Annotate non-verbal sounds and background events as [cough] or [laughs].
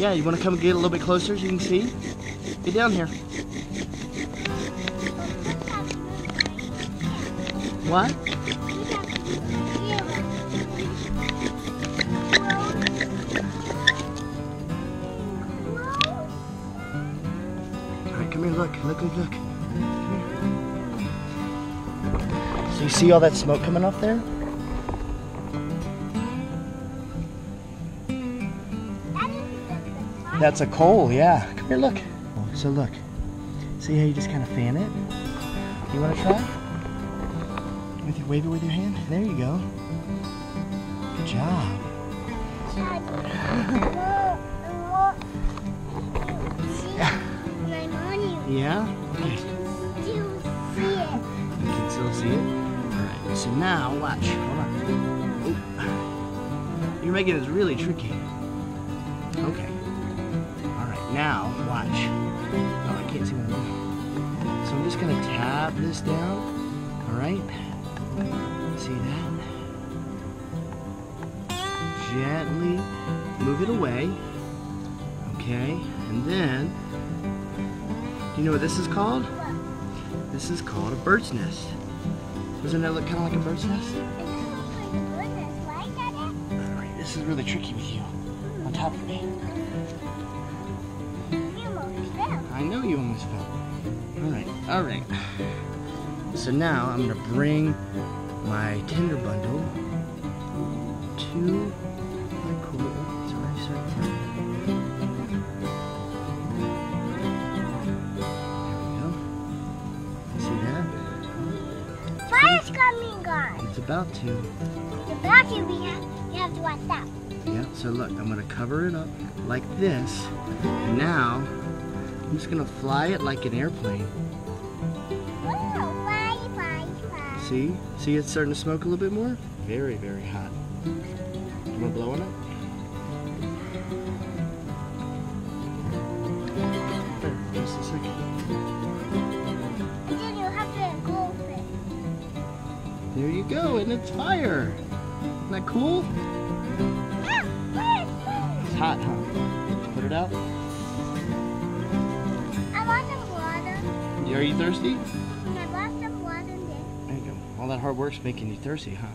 Yeah, you want to come get a little bit closer so you can see? Get down here. What? All right, come here, look, look, look, look. So you see all that smoke coming off there? That's a coal, yeah. Come here, look. So look. See how you just kind of fan it? You want to try? With your, wave it with your hand. There you go. Good job. [laughs] Yeah? Okay. You can still see it? Alright, so now watch. Hold on. You're making this really tricky. Now watch. Oh, I can't see. So I'm just gonna tap this down. Alright? See that? Gently move it away. Okay, and then you know what this is called? This is called a bird's nest. Doesn't that look kind of like a bird's nest? Alright, this is really tricky with you. On top of me. I know you. Alright, alright. So now I'm going to bring my tinder bundle to my cool. Sorry, sorry. Fire's coming on. It's about to. The battery we have, we have to watch that. Yeah, so look, I'm gonna cover it up like this. And now, I'm just gonna fly it like an airplane. Whoa, fly, fly, fly. See? See it's starting to smoke a little bit more? Very, very hot. Am I blowing it? There, just a second. You have to engulf it. There you go, and it's fire. Isn't that cool? Ah, fire, fire. It's hot, huh? Put it out. Are you thirsty? I want some water there. There you go. All that hard work's making you thirsty, huh?